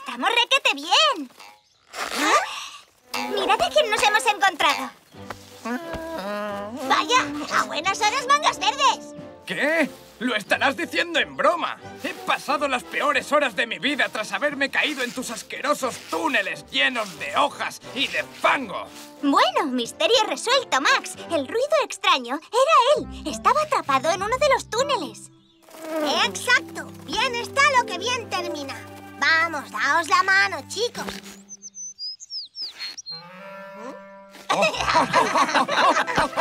estamos requete bien. ¿Ah? Mirad a quién nos hemos encontrado. Vaya, a buenas horas mangas verdes. ¿Qué? Lo estarás diciendo en broma. He pasado las peores horas de mi vida tras haberme caído en tus asquerosos túneles llenos de hojas y de fango. Bueno, misterio resuelto, Max. El ruido extraño era él. Estaba atrapado en uno de los túneles. Exacto. Bien está lo que bien termina. Vamos, daos la mano, chicos.